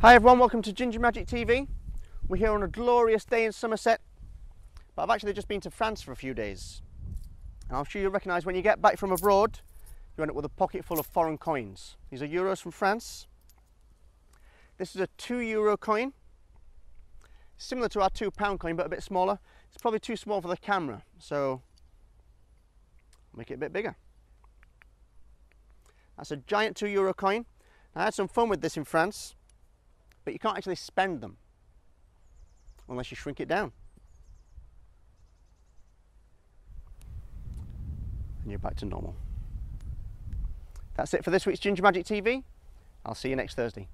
Hi everyone, welcome to Gingermagic TV. We're here on a glorious day in Somerset, but I've actually just been to France for a few days. And I'm sure you'll recognise when you get back from abroad, you end up with a pocket full of foreign coins. These are euros from France. This is a two euro coin, similar to our two pound coin, but a bit smaller. It's probably too small for the camera, so make it a bit bigger. That's a giant two euro coin. I had some fun with this in France but you can't actually spend them unless you shrink it down. And you're back to normal. That's it for this week's Gingermagic TV. I'll see you next Thursday.